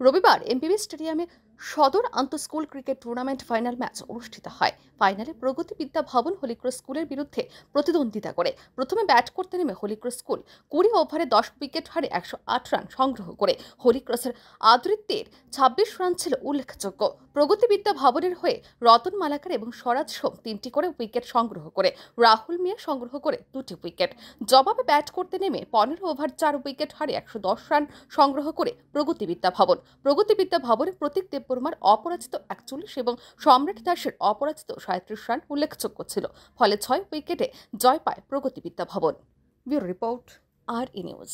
রবিবার এমপিবি স্টেডিয়ামে সদর আন্তঃস্কুল ক্রিকেট টুর্নামেন্ট ফাইনাল ম্যাচ অনুষ্ঠিত হয়। ফাইনালে প্রগতি বিদ্যা ভবন হলিক্রস স্কুলের বিরুদ্ধে প্রতিদ্বন্দ্বিতা করে। প্রথমে ব্যাট করতে নেমে হলিক্রস স্কুল। কুড়ি ওভারে দশ উইকেট হারে একশো আট রান সংগ্রহ করে হলিক্রসের আদৃত্যের ছাব্বিশ রান ছিল উল্লেখযোগ্য। প্রগতি বিদ্যা ভবনের হয়ে রতন মালাকার এবং স্বরাজ সোম তিনটি করে উইকেট সংগ্রহ করে। রাহুল মিয়া সংগ্রহ করে দুটি উইকেট। জবাবে ব্যাট করতে নেমে পনেরো ওভার চার উইকেট হারে একশো দশ রান সংগ্রহ করে প্রগতি বিদ্যা ভবন। প্রগতি বিদ্যা ভবনে প্রতীক দেববর্মার অপরাজিত একচল্লিশ এবং সম্রাট দাসের অপরাজিত সাঁত্রিশ রান উল্লেখযোগ্য ছিল। ফলে ছয় উইকেটে জয় পায় Pragati Vidya Bhavan. Bureau report R E news.